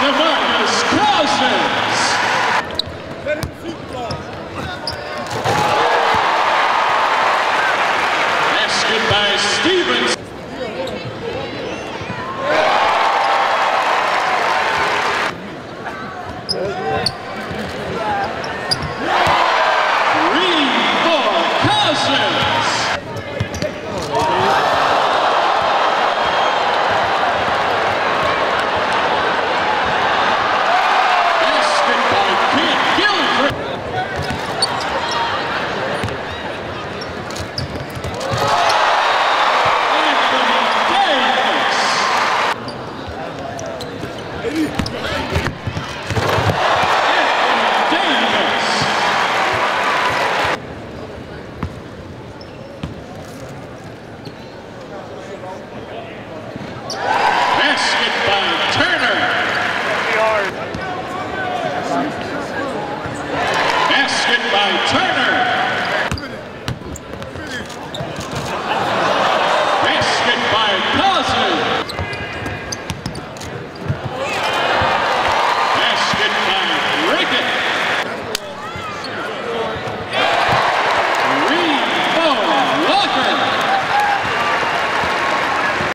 Demarcus Cousins. Basket by Stevens. Three Basket by Turner. Basket by Turner.